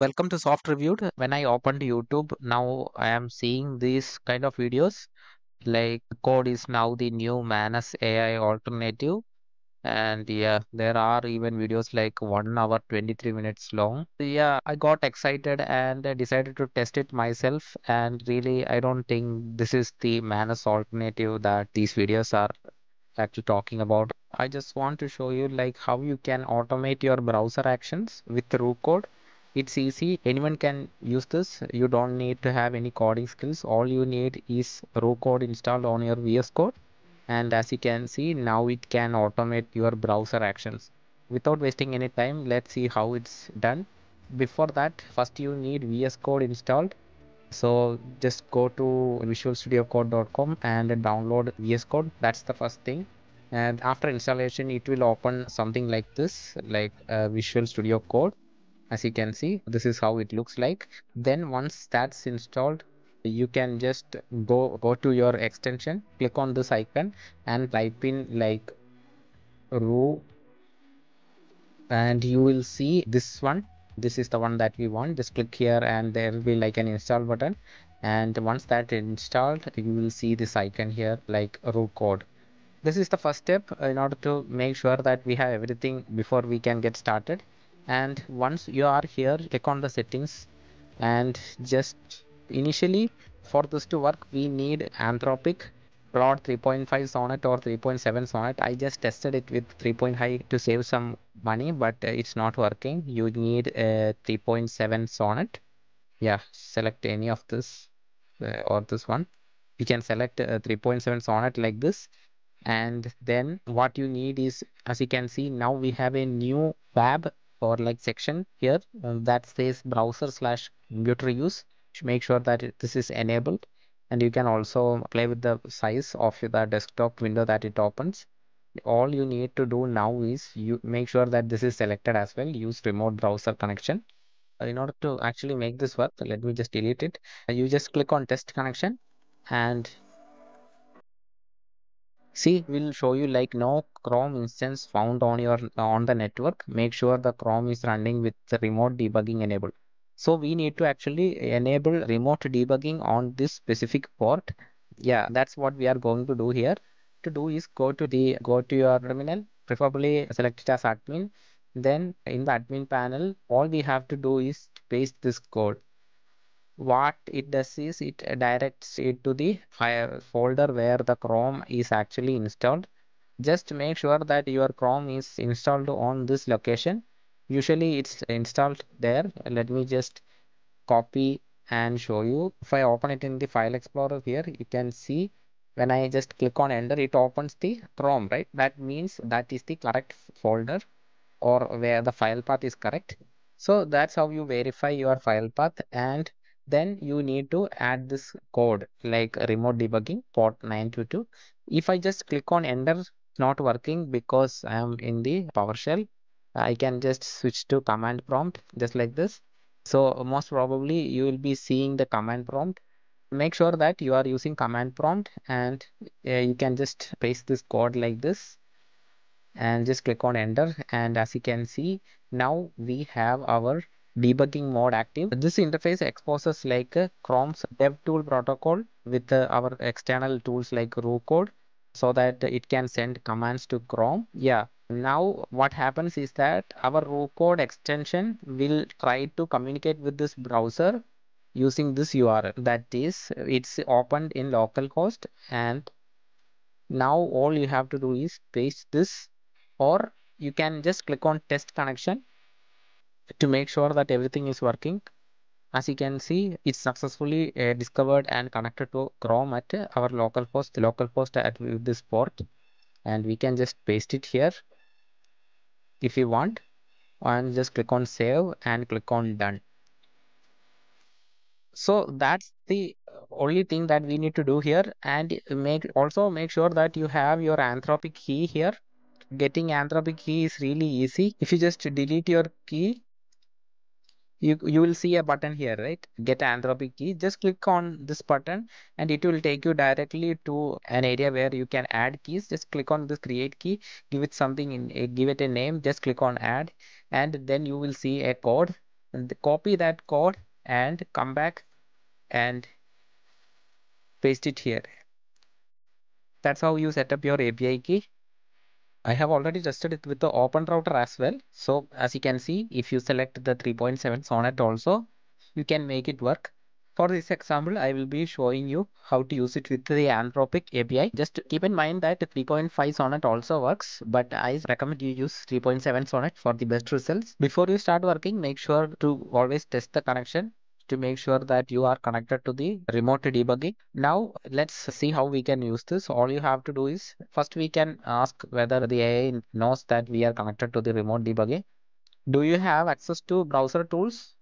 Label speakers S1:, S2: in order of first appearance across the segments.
S1: Welcome to Soft Reviewed. When I opened YouTube, now I am seeing these kind of videos like code is now the new Manus AI alternative. And yeah, there are even videos like one hour, 23 minutes long. Yeah, I got excited and I decided to test it myself. And really, I don't think this is the Manus alternative that these videos are actually talking about. I just want to show you like how you can automate your browser actions with Roo code. It's easy. Anyone can use this. You don't need to have any coding skills. All you need is Roo code installed on your VS Code. And as you can see, now it can automate your browser actions. Without wasting any time, let's see how it's done. Before that, first you need VS Code installed so just go to visualstudiocode.com and download VS Code. That's the first thing. And after installation, it will open something like this, like uh, Visual Studio Code. As you can see, this is how it looks like. Then once that's installed, you can just go go to your extension, click on this icon, and type in like Roo, and you will see this one. This is the one that we want. Just click here and there will be like an install button. And once that installed you will see this icon here like Roo code. This is the first step in order to make sure that we have everything before we can get started and once you are here click on the settings. And just initially for this to work we need anthropic Claude 3.5 sonnet or 3.7 sonnet. I just tested it with 3.5 to save some money but uh, it's not working. You need a 3.7 sonnet. Yeah select any of this uh, or this one. You can select a 3.7 sonnet like this. And then what you need is as you can see now we have a new tab or like section here uh, that says browser slash computer use make sure that it, this is enabled. And you can also play with the size of the desktop window that it opens. All you need to do now is you make sure that this is selected as well. Use remote browser connection. In order to actually make this work let me just delete it. You just click on test connection and see we'll show you like no chrome instance found on your on the network. Make sure the chrome is running with remote debugging enabled. So we need to actually enable remote debugging on this specific port. Yeah that's what we are going to do here. To do is go to the go to your terminal preferably select it as admin. Then in the admin panel all we have to do is paste this code what it does is it directs it to the folder where the chrome is actually installed. Just make sure that your chrome is installed on this location. Usually it's installed there. Let me just copy and show you. If i open it in the file explorer here you can see when i just click on enter it opens the chrome right? That means that is the correct folder or where the file path is correct. So that's how you verify your file path and then you need to add this code like remote debugging port 922 if i just click on enter not working because i am in the powershell. I can just switch to command prompt just like this. So most probably you will be seeing the command prompt. Make sure that you are using command prompt and uh, you can just paste this code like this and just click on enter. And as you can see now we have our debugging mode active. This interface exposes like chrome's devtool protocol with uh, our external tools like code so that it can send commands to chrome. Yeah. Now what happens is that Roo code extension will try to communicate with this browser using this url that is it's opened in localhost and now all you have to do is paste this or you can just click on test connection to make sure that everything is working. As you can see it's successfully uh, discovered and connected to chrome at uh, our local host local host at this port. And we can just paste it here if you want. And just click on save and click on done. So that's the only thing that we need to do here. And make also make sure that you have your anthropic key here. Getting anthropic key is really easy. If you just delete your key you you will see a button here right? Get anthropic key. Just click on this button and it will take you directly to an area where you can add keys. Just click on this create key give it something in uh, give it a name. Just click on add and then you will see a code. And copy that code and come back and paste it here. That's how you set up your API key. I have already tested it with the open router as well. So as you can see, if you select the 3.7 Sonnet also, you can make it work. For this example, I will be showing you how to use it with the Anthropic API. Just keep in mind that 3.5 Sonnet also works, but I recommend you use 3.7 Sonnet for the best results. Before you start working, make sure to always test the connection to make sure that you are connected to the remote debugging. Now let's see how we can use this. All you have to do is first we can ask whether the AI knows that we are connected to the remote debugging. Do you have access to browser tools?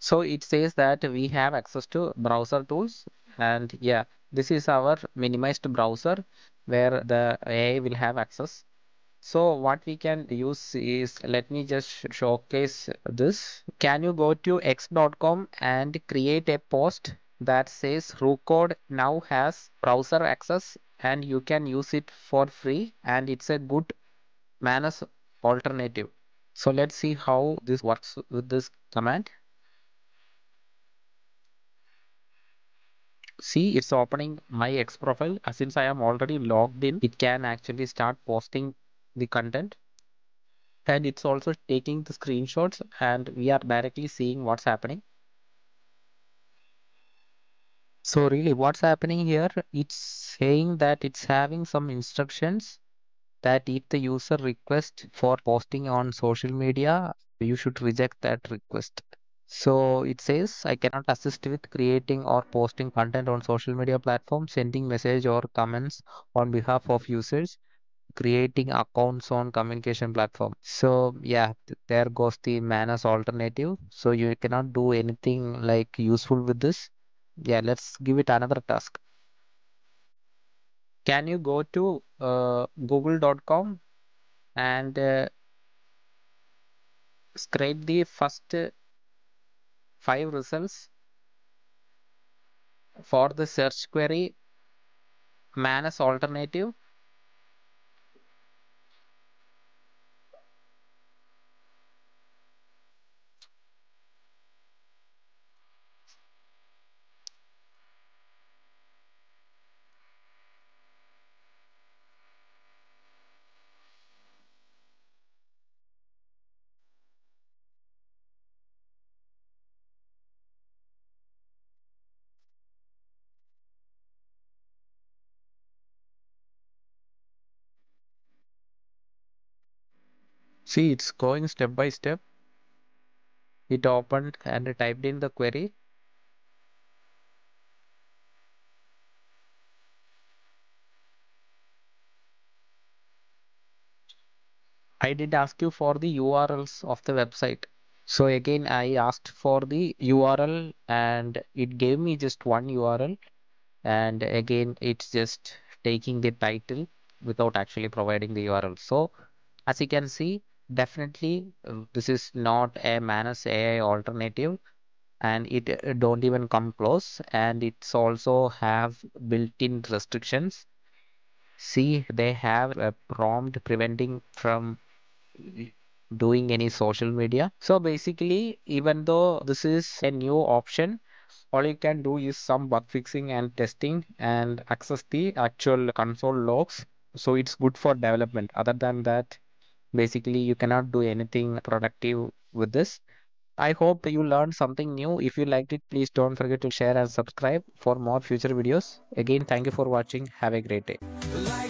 S1: So it says that we have access to browser tools and yeah, this is our minimized browser where the AI will have access. So what we can use is, let me just showcase this. Can you go to x.com and create a post that says Roo-Code now has browser access and you can use it for free and it's a good Manus alternative. So let's see how this works with this command. See, it's opening my X profile. Uh, Since I am already logged in, it can actually start posting the content. And it's also taking the screenshots and we are directly seeing what's happening. So really what's happening here, it's saying that it's having some instructions that if the user request for posting on social media, you should reject that request. So it says I cannot assist with creating or posting content on social media platforms, sending message or comments on behalf of users, creating accounts on communication platform. So yeah, there goes the Manus alternative. So you cannot do anything like useful with this. Yeah, let's give it another task. Can you go to uh, google.com and uh, scrape the first five results for the search query Manus alternative? See, it's going step by step. It opened and typed in the query. I did ask you for the URLs of the website. So again, I asked for the URL and it gave me just one URL. And again, it's just taking the title without actually providing the URL. So as you can see, definitely uh, this is not a Manus AI alternative and it uh, don't even come close. And it's also have built-in restrictions. See they have a prompt preventing from doing any social media. So basically even though this is a new option all you can do is some bug fixing and testing and access the actual console logs. So it's good for development. Other than that basically you cannot do anything productive with this I hope you learned something new. If you liked it, please don't forget to share and subscribe for more future videos. Again, thank you for watching. Have a great day.